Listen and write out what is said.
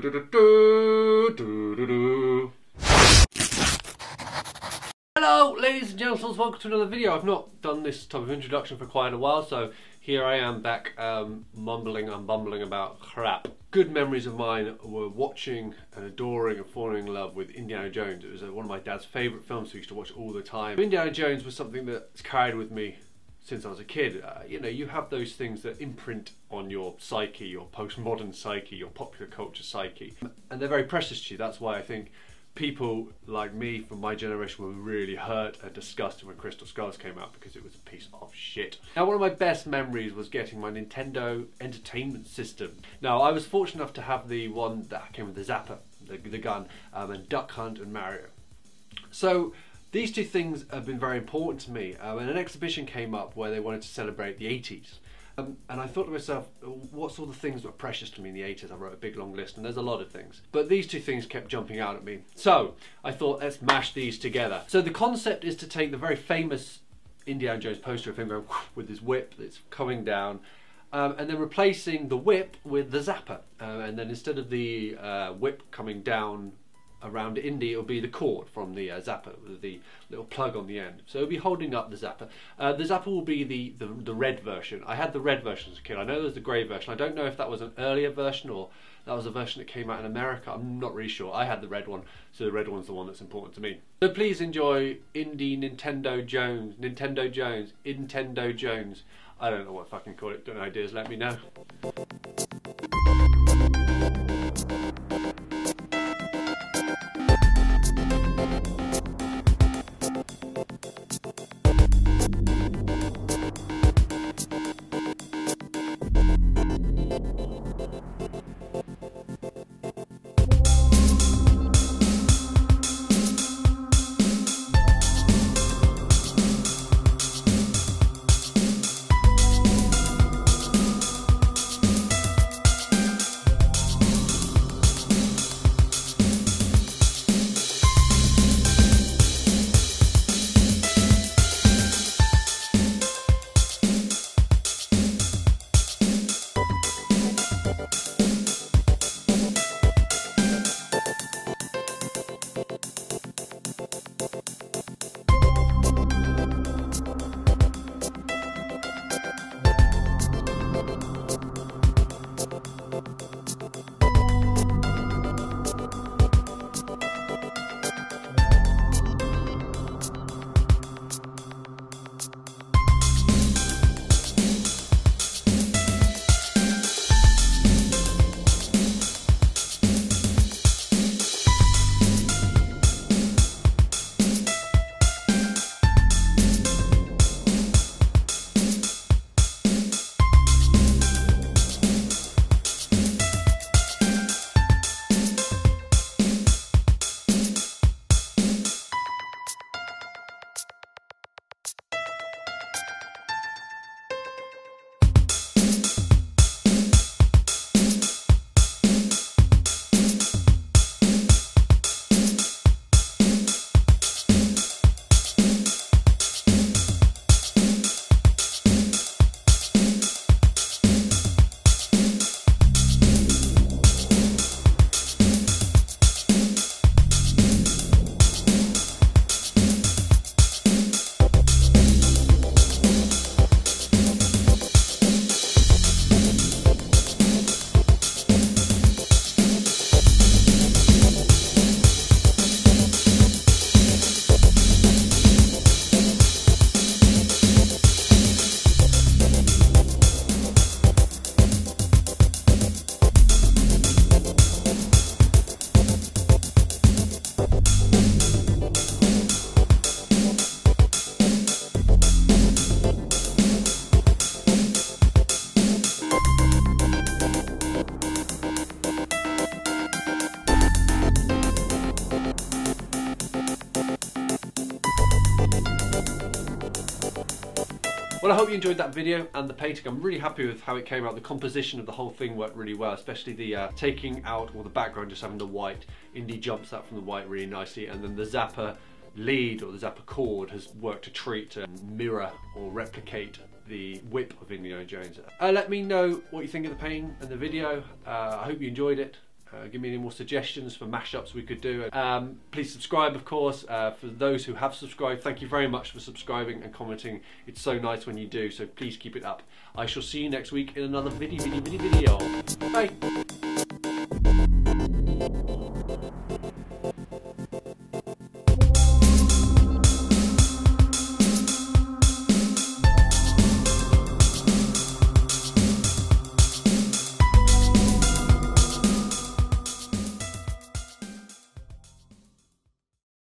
do do do. Hello, ladies and gentlemen, welcome to another video. I've not done this type of introduction for quite a while, so here I am back um, mumbling and bumbling about crap. Good memories of mine were watching and adoring and falling in love with Indiana Jones. It was uh, one of my dad's favourite films we used to watch all the time. Indiana Jones was something that's carried with me since I was a kid. Uh, you know, you have those things that imprint on your psyche, your postmodern psyche, your popular culture psyche, and they're very precious to you. That's why I think people like me from my generation were really hurt and disgusted when Crystal Skulls came out because it was a piece of shit. Now, one of my best memories was getting my Nintendo Entertainment System. Now, I was fortunate enough to have the one that came with the Zapper, the, the gun, um, and Duck Hunt and Mario. So these two things have been very important to me. Um, and an exhibition came up where they wanted to celebrate the 80s. Um, and I thought to myself, what's all the things that were precious to me in the 80s? I wrote a big long list, and there's a lot of things. But these two things kept jumping out at me. So I thought, let's mash these together. So the concept is to take the very famous Indiana Jones poster of him going with his whip that's coming down. Um, and then replacing the whip with the zapper. Uh, and then instead of the uh, whip coming down around Indy, it'll be the cord from the uh, zapper, the little plug on the end. So it'll be holding up the zapper. Uh, the zapper will be the, the, the red version. I had the red version as a kid. I know there's the grey version. I don't know if that was an earlier version or that was a version that came out in America. I'm not really sure. I had the red one, so the red one's the one that's important to me. So please enjoy Indy Nintendo Jones, Nintendo Jones, Nintendo Jones. I don't know what I fucking call it. Don't know ideas. Let me know. Well, I hope you enjoyed that video and the painting. I'm really happy with how it came out. The composition of the whole thing worked really well, especially the uh, taking out all the background, just having the white. Indy jumps out from the white really nicely, and then the Zapper lead or the Zapper cord has worked to treat, to mirror or replicate the whip of Indiana Jones. Uh, let me know what you think of the painting and the video. Uh, I hope you enjoyed it. Uh, give me any more suggestions for mashups we could do. Um, please subscribe, of course. Uh, for those who have subscribed, thank you very much for subscribing and commenting. It's so nice when you do, so please keep it up. I shall see you next week in another video, video, video, video. Bye.